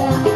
Yeah.